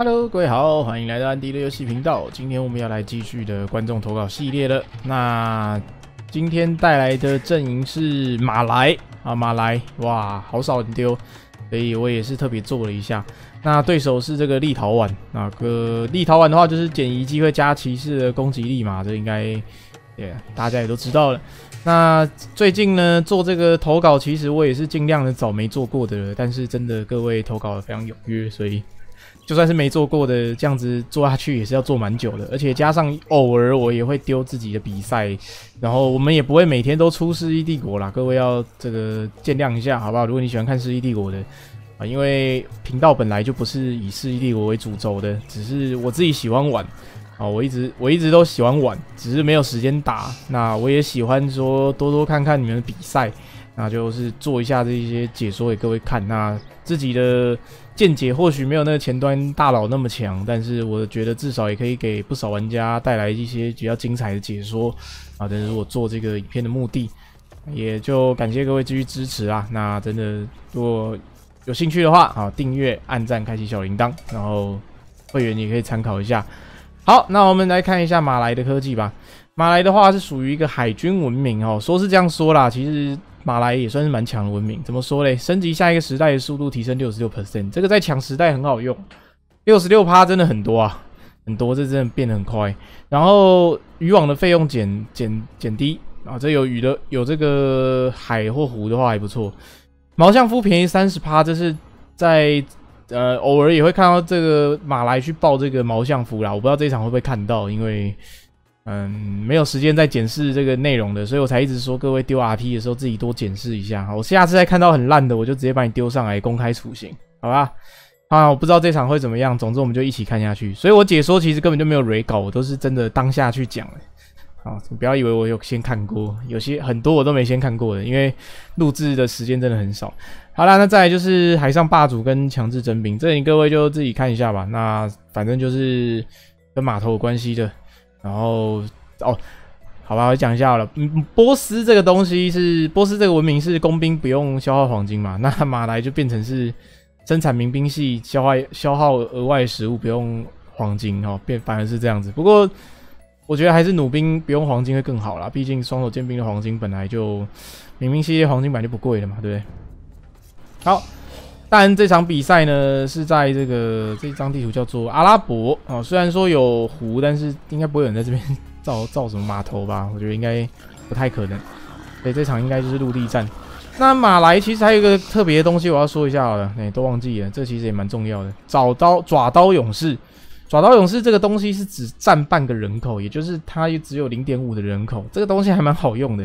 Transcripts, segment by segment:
Hello，各位好，欢迎来到安迪的游戏频道。今天我们要来继续的观众投稿系列了。那今天带来的阵营是马来啊，马来哇，好少人丢，所以我也是特别做了一下。那对手是这个立陶宛，那个立陶宛的话就是减移机会加骑士的攻击力嘛，这应该也大家也都知道了。那最近呢做这个投稿，其实我也是尽量的找没做过的了，但是真的各位投稿的非常踊跃，所以。就算是没做过的，这样子做下去也是要做蛮久的，而且加上偶尔我也会丢自己的比赛，然后我们也不会每天都出《世纪帝国》啦，各位要这个见谅一下，好不好？如果你喜欢看《世纪帝国》的啊，因为频道本来就不是以《世纪帝国》为主轴的，只是我自己喜欢玩啊，我一直我一直都喜欢玩，只是没有时间打。那我也喜欢说多多看看你们的比赛，那就是做一下这些解说给各位看。那自己的。见解或许没有那个前端大佬那么强，但是我觉得至少也可以给不少玩家带来一些比较精彩的解说啊！这是我做这个影片的目的，也就感谢各位继续支持啊！那真的如果有兴趣的话，啊，订阅、按赞、开启小铃铛，然后会员也可以参考一下。好，那我们来看一下马来的科技吧。马来的话是属于一个海军文明哦，说是这样说啦，其实。马来也算是蛮强的文明，怎么说嘞？升级下一个时代的速度提升六十六 percent，这个在抢时代很好用，六十六趴真的很多啊，很多，这真的变得很快。然后渔网的费用减减减低啊，这有鱼的有这个海或湖的话还不错。毛相夫便宜三十趴，这是在呃偶尔也会看到这个马来去报这个毛相夫啦，我不知道这一场会不会看到，因为。嗯，没有时间再检视这个内容的，所以我才一直说各位丢 RP 的时候自己多检视一下。我下次再看到很烂的，我就直接把你丢上来公开处刑，好吧？啊，我不知道这场会怎么样，总之我们就一起看下去。所以我解说其实根本就没有 re 稿，我都是真的当下去讲的。好，你不要以为我有先看过，有些很多我都没先看过的，因为录制的时间真的很少。好啦，那再来就是海上霸主跟强制征兵，这里各位就自己看一下吧。那反正就是跟码头有关系的。然后哦，好吧，我讲一下好了。嗯，波斯这个东西是波斯这个文明是工兵不用消耗黄金嘛？那马来就变成是生产民兵系消耗消耗额外食物不用黄金哦，变反而是这样子。不过我觉得还是弩兵不用黄金会更好啦，毕竟双手剑兵的黄金本来就民兵系列黄金本来就不贵了嘛，对不对？好。但，这场比赛呢是在这个这张地图叫做阿拉伯啊。虽然说有湖，但是应该不会有人在这边 造造什么码头吧？我觉得应该不太可能。所以这场应该就是陆地战。那马来其实还有一个特别的东西，我要说一下好了，哎，都忘记了，这其实也蛮重要的。爪刀爪刀勇士，爪刀勇士这个东西是只占半个人口，也就是它也只有零点五的人口。这个东西还蛮好用的。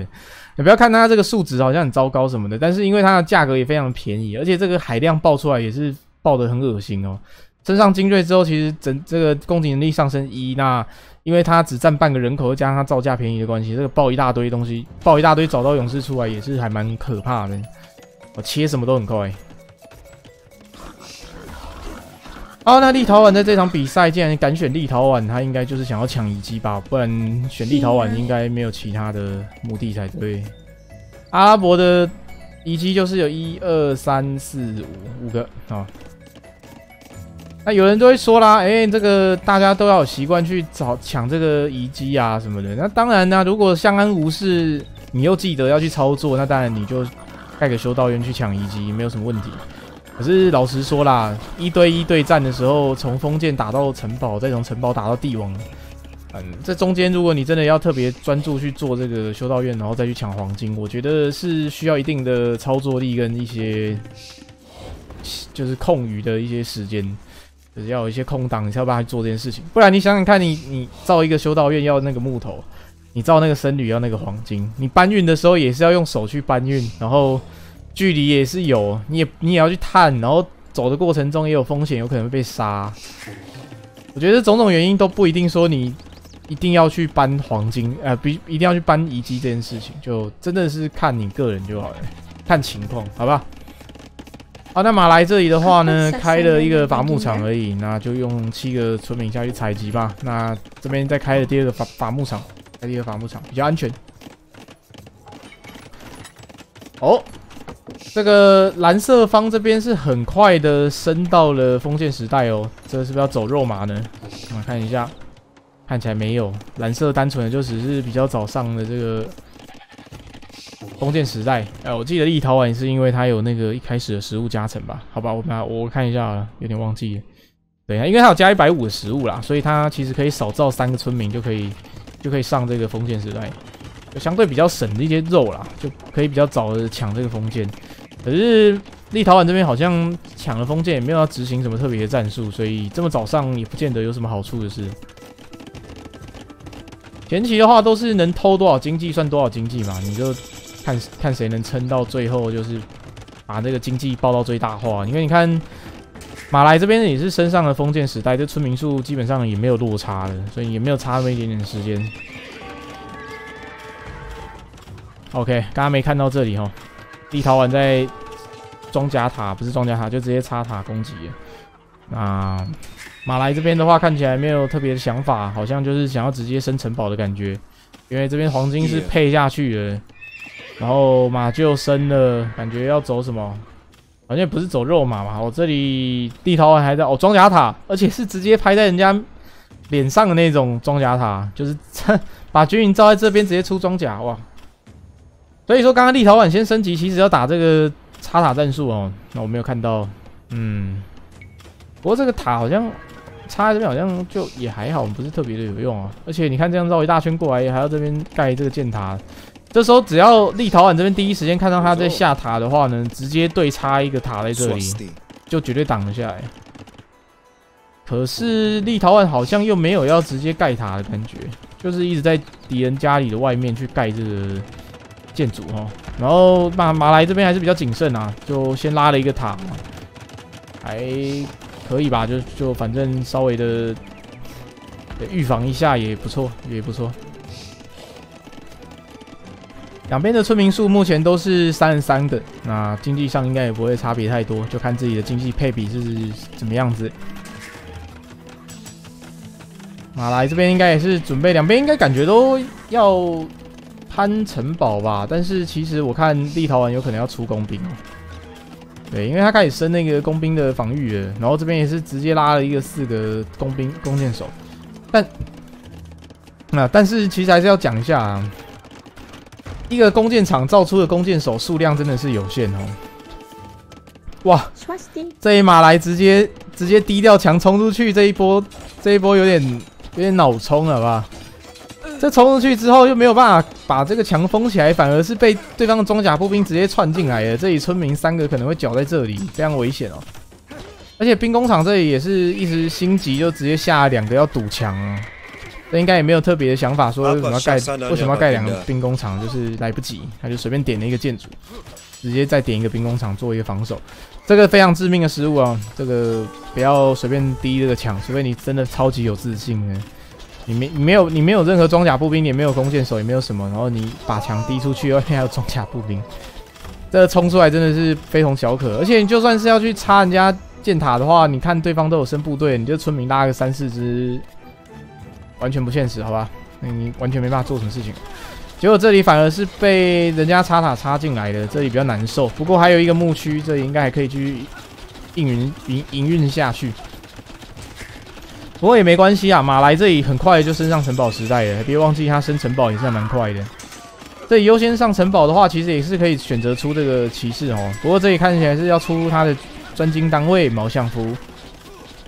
你不要看它这个数值好像很糟糕什么的，但是因为它的价格也非常便宜，而且这个海量爆出来也是爆的很恶心哦。升上精锐之后，其实整这个攻击能力上升一，那因为它只占半个人口，加上它造价便宜的关系，这个爆一大堆东西，爆一大堆找到勇士出来也是还蛮可怕的。我切什么都很快。哦，那立陶宛在这场比赛，既然敢选立陶宛，他应该就是想要抢遗迹吧？不然选立陶宛应该没有其他的目的才对。阿拉伯的遗迹就是有一二三四五五个啊。那有人都会说啦，哎，这个大家都要有习惯去找抢这个遗迹啊什么的。那当然呢，如果相安无事，你又记得要去操作，那当然你就盖个修道院去抢遗迹，没有什么问题。可是老实说啦，一对一对战的时候，从封建打到城堡，再从城堡打到帝王，嗯，这中间如果你真的要特别专注去做这个修道院，然后再去抢黄金，我觉得是需要一定的操作力跟一些就是空余的一些时间，就是要有一些空档，你才有办法去做这件事情。不然你想想看，你你造一个修道院要那个木头，你造那个僧侣要那个黄金，你搬运的时候也是要用手去搬运，然后。距离也是有，你也你也要去探，然后走的过程中也有风险，有可能被杀。我觉得种种原因都不一定说你一定要去搬黄金，呃，不一定要去搬遗迹这件事情，就真的是看你个人就好了，看情况，好吧？好，那马来这里的话呢，开了一个伐木场而已，那就用七个村民下去采集吧。那这边再开了第二个伐伐木场，开第二个伐木场比较安全。哦。这个蓝色方这边是很快的升到了封建时代哦，这是不是要走肉马呢？我们看一下，看起来没有蓝色，单纯的就只是比较早上的这个封建时代。哎，我记得立陶宛是因为它有那个一开始的食物加成吧？好吧，我把我看一下，有点忘记了。等一下，因为它有加一百五的食物啦，所以它其实可以少造三个村民就可以就可以上这个封建时代，相对比较省的一些肉啦，就可以比较早的抢这个封建。可是立陶宛这边好像抢了封建，也没有要执行什么特别的战术，所以这么早上也不见得有什么好处的事。前期的话都是能偷多少经济算多少经济嘛，你就看看谁能撑到最后，就是把这个经济爆到最大化。因为你看马来这边也是升上了封建时代，这村民数基本上也没有落差了，所以也没有差那么一点点时间。OK，刚刚没看到这里哈。立陶宛在装甲塔，不是装甲塔，就直接插塔攻击。那马来这边的话，看起来没有特别的想法，好像就是想要直接升城堡的感觉。因为这边黄金是配下去的，然后马就升了，感觉要走什么？好像不是走肉马嘛。我这里立陶宛还在哦，装甲塔，而且是直接拍在人家脸上的那种装甲塔，就是 把军营罩在这边，直接出装甲，哇！所以说，刚刚立陶宛先升级，其实要打这个插塔战术哦。那我没有看到，嗯，不过这个塔好像插在这边，好像就也还好，不是特别的有用啊。而且你看这样绕一大圈过来，还要这边盖这个箭塔。这时候只要立陶宛这边第一时间看到他在下塔的话呢，直接对插一个塔在这里，就绝对挡了下来。可是立陶宛好像又没有要直接盖塔的感觉，就是一直在敌人家里的外面去盖这个。建筑哈，然后马马来这边还是比较谨慎啊，就先拉了一个塔，还可以吧，就就反正稍微的预防一下也不错，也不错。两边的村民数目前都是三十三的，那经济上应该也不会差别太多，就看自己的经济配比是怎么样子。马来这边应该也是准备，两边应该感觉都要。攀城堡吧，但是其实我看立陶宛有可能要出工兵哦。对，因为他开始升那个工兵的防御了，然后这边也是直接拉了一个四个工兵弓箭手。但那但是其实还是要讲一下，啊，一个弓箭厂造出的弓箭手数量真的是有限哦。哇，这一马来直接直接低调强冲出去，这一波这一波有点有点脑冲了吧？这冲出去之后又没有办法把这个墙封起来，反而是被对方的装甲步兵直接窜进来了。这里村民三个可能会搅在这里，非常危险哦。而且兵工厂这里也是一直心急，就直接下两个要堵墙啊。这应该也没有特别的想法，说为什么要盖为什么要盖两个兵工厂，就是来不及，他就随便点了一个建筑，直接再点一个兵工厂做一个防守。这个非常致命的失误啊！这个不要随便低这个墙，除非你真的超级有自信呢。你没你没有你没有任何装甲步兵，也没有弓箭手，也没有什么，然后你把墙逼出去，外面还有装甲步兵，这冲出来真的是非同小可。而且你就算是要去插人家箭塔的话，你看对方都有升部队，你就村民拉个三四只，完全不现实，好吧？那你完全没办法做什么事情。结果这里反而是被人家插塔插进来的，这里比较难受。不过还有一个牧区，这里应该还可以继续营运营营运下去。不过也没关系啊，马来这里很快就升上城堡时代了，别忘记他升城堡也是蛮快的。这里优先上城堡的话，其实也是可以选择出这个骑士哦。不过这里看起来是要出他的专精单位毛相夫，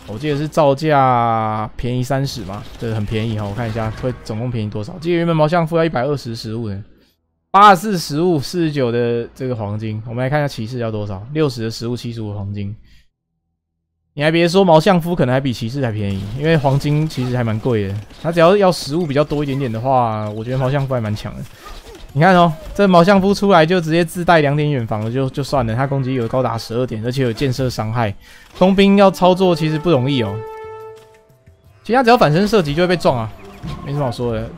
我记得是造价便宜三十嘛，这个很便宜哈。我看一下会总共便宜多少？记得原本毛相夫要一百二十实物的，八十四实物，四十九的这个黄金。我们来看一下骑士要多少？六十的实物，七十五黄金。你还别说，毛相夫可能还比骑士还便宜，因为黄金其实还蛮贵的。他只要要食物比较多一点点的话，我觉得毛相夫还蛮强的。你看哦，这毛相夫出来就直接自带两点远防了，就就算了。他攻击有高达十二点，而且有建设伤害。工兵要操作其实不容易哦。其他只要反身射击就会被撞啊，没什么好说的。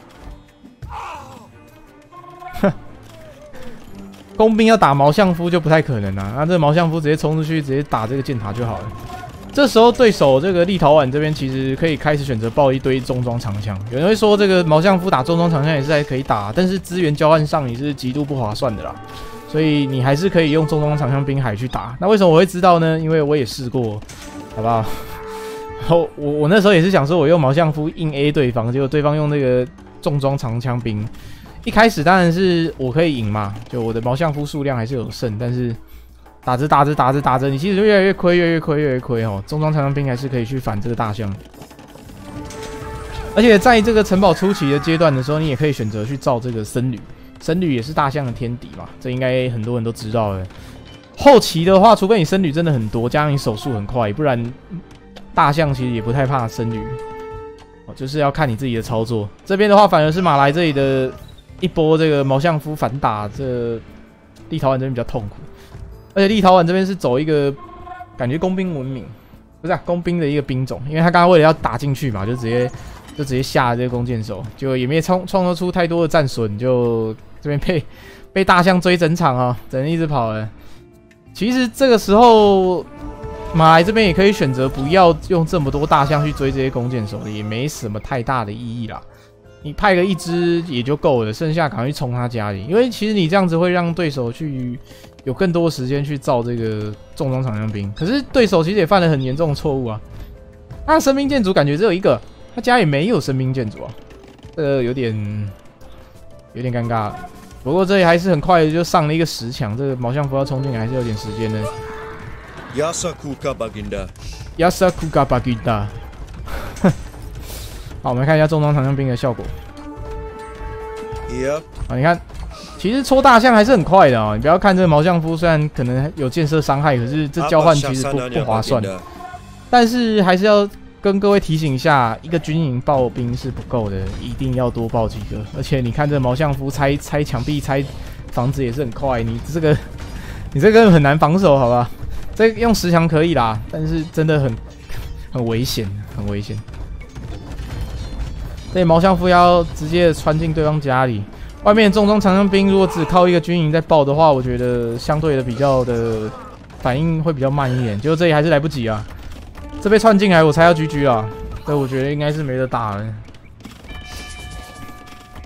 工兵要打毛相夫就不太可能啊。那这毛相夫直接冲出去，直接打这个箭塔就好了。这时候对手这个立陶宛这边其实可以开始选择爆一堆重装长枪。有人会说这个毛相夫打重装长枪也是还可以打，但是资源交换上也是极度不划算的啦。所以你还是可以用重装长枪兵海去打。那为什么我会知道呢？因为我也试过，好不好？然 后我我那时候也是想说，我用毛相夫硬 A 对方，结果对方用那个重装长枪兵。一开始当然是我可以赢嘛，就我的毛相夫数量还是有剩，但是打着打着打着打着，你其实就越来越亏，越来越亏，越来越亏哦。重装长枪兵还是可以去反这个大象。而且在这个城堡初期的阶段的时候，你也可以选择去造这个僧侣，僧侣也是大象的天敌嘛，这应该很多人都知道的。后期的话，除非你僧侣真的很多，加上你手速很快，不然大象其实也不太怕僧侣。哦，就是要看你自己的操作。这边的话，反而是马来这里的一波这个毛相夫反打，这立陶宛这边比较痛苦。而且立陶宛这边是走一个感觉工兵文明，不是啊工兵的一个兵种，因为他刚刚为了要打进去嘛，就直接。就直接下了这个弓箭手，就也没创创造出太多的战损，就这边被被大象追整场啊，整人一直跑了。其实这个时候马来这边也可以选择不要用这么多大象去追这些弓箭手，也没什么太大的意义啦。你派个一只也就够了，剩下赶快去冲他家里，因为其实你这样子会让对手去有更多时间去造这个重装长枪兵。可是对手其实也犯了很严重的错误啊，他的生兵建筑感觉只有一个。他家里没有生兵建筑啊，呃，有点有点尴尬。不过这里还是很快的就上了一个十强，这个毛相符要冲进来还是有点时间的。亚萨库卡巴吉达，亚萨库卡巴吉达。好，我们看一下重装长枪兵的效果。Yep。啊，你看，其实戳大象还是很快的啊。你不要看这个毛相夫，虽然可能有建设伤害，可是这交换其实不不划算。但是还是要。跟各位提醒一下，一个军营爆兵是不够的，一定要多爆几个。而且你看这毛相夫拆拆墙壁、拆房子也是很快，你这个 你这个很难防守，好吧？这用石墙可以啦，但是真的很很危险，很危险。这毛相夫要直接穿进对方家里，外面重装长枪兵如果只靠一个军营在爆的话，我觉得相对的比较的反应会比较慢一点。结果这里还是来不及啊。这被串进来，我才要 GG 了。对，我觉得应该是没得打了。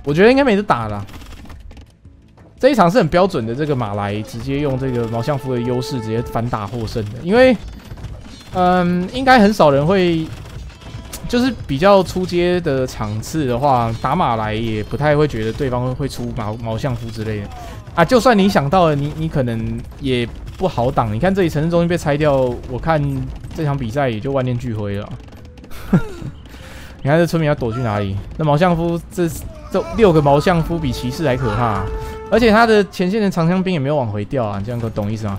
我觉得应该没得打了。这一场是很标准的，这个马来直接用这个毛相夫的优势直接反打获胜的。因为，嗯，应该很少人会，就是比较出街的场次的话，打马来也不太会觉得对方会出毛毛相夫之类的。啊，就算你想到了，你你可能也不好挡。你看这里城市中心被拆掉，我看。这场比赛也就万念俱灰了。你看这村民要躲去哪里？那毛相夫这这六个毛相夫比骑士还可怕，而且他的前线的长枪兵也没有往回调啊！这样可懂意思吗？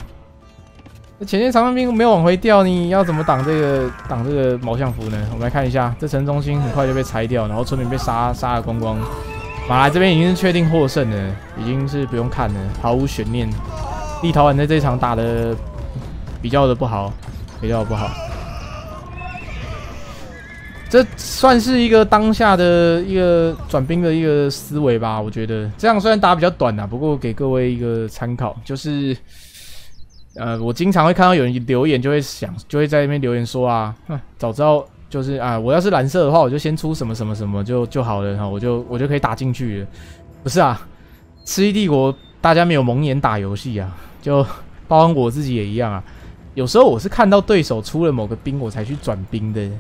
那前线长枪兵没有往回调，你要怎么挡这个挡这个毛相夫呢？我们来看一下，这城中心很快就被拆掉，然后村民被杀杀了光光。马来这边已经是确定获胜了，已经是不用看了，毫无悬念。立陶宛在这场打的比较的不好。比较不好，这算是一个当下的一个转兵的一个思维吧。我觉得这样虽然打比较短啊，不过给各位一个参考，就是呃，我经常会看到有人留言，就会想，就会在那边留言说啊，早知道就是啊，我要是蓝色的话，我就先出什么什么什么就就好了哈，我就我就可以打进去了。不是啊，吃鸡帝国大家没有蒙眼打游戏啊，就包括我自己也一样啊。有时候我是看到对手出了某个兵，我才去转兵的。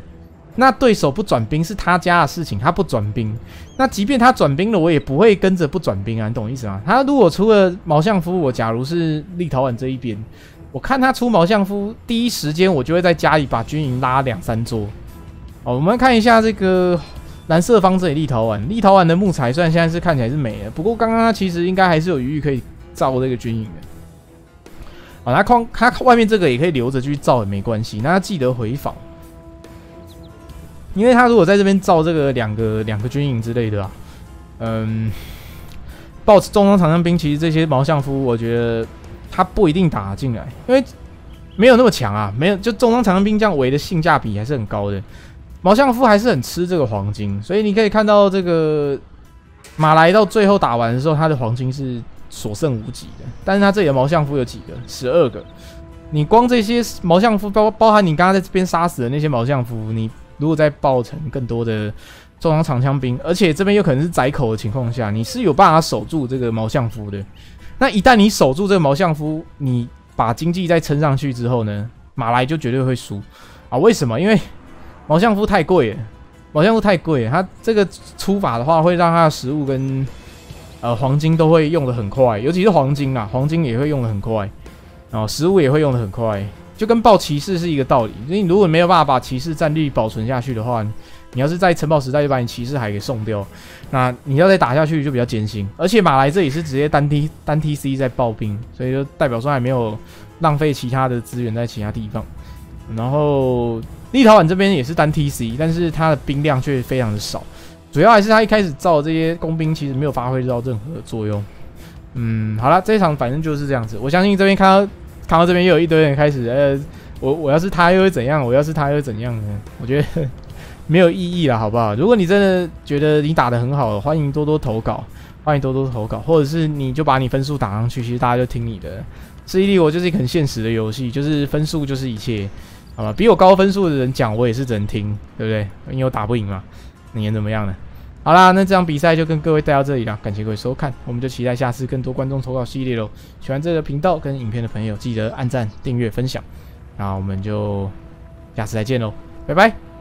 那对手不转兵是他家的事情，他不转兵。那即便他转兵了，我也不会跟着不转兵啊，你懂意思吗？他如果出了毛相夫，我假如是立陶宛这一边，我看他出毛相夫，第一时间我就会在家里把军营拉两三座。哦，我们看一下这个蓝色方这里立陶宛，立陶宛的木材虽然现在是看起来是没了，不过刚刚他其实应该还是有余裕可以造这个军营的。啊，他框他外面这个也可以留着去造也没关系，那他记得回防，因为他如果在这边造这个两个两个军营之类的啊，嗯，抱重装长枪兵，其实这些毛相夫，我觉得他不一定打进来，因为没有那么强啊，没有就重装长枪兵这样围的性价比还是很高的，毛相夫还是很吃这个黄金，所以你可以看到这个马来到最后打完的时候，他的黄金是。所剩无几的，但是他这里的毛相夫有几个？十二个。你光这些毛相夫，包包含你刚刚在这边杀死的那些毛相夫，你如果再爆成更多的重装长枪兵，而且这边又可能是窄口的情况下，你是有办法守住这个毛相夫的。那一旦你守住这个毛相夫，你把经济再撑上去之后呢，马来就绝对会输啊！为什么？因为毛相夫太贵了，毛相夫太贵，它这个出法的话会让它的食物跟呃黄金都会用的很快，尤其是黄金啊，黄金也会用的很快，然后食物也会用的很快，就跟爆骑士是一个道理。你如果没有办法把骑士战力保存下去的话，你要是在城堡时代就把你骑士海给送掉，那你要再打下去就比较艰辛。而且马来这里是直接单 T 单 T C 在爆兵，所以就代表说还没有浪费其他的资源在其他地方。然后立陶宛这边也是单 T C，但是它的兵量却非常的少，主要还是他一开始造的这些工兵其实没有发挥到任何的作用。嗯，好了，这一场反正就是这样子。我相信这边看到看到这边又有一堆人开始，呃，我我要是他又会怎样？我要是他又怎样呢？我觉得。没有意义了，好不好？如果你真的觉得你打的很好，欢迎多多投稿，欢迎多多投稿，或者是你就把你分数打上去，其实大家就听你的。C D 我就是一个很现实的游戏，就是分数就是一切，好吧？比我高分数的人讲，我也是只能听，对不对？因为我打不赢嘛，你能怎么样呢？好啦，那这场比赛就跟各位带到这里了，感谢各位收看，我们就期待下次更多观众投稿系列喽。喜欢这个频道跟影片的朋友，记得按赞、订阅、分享，那我们就下次再见喽，拜拜。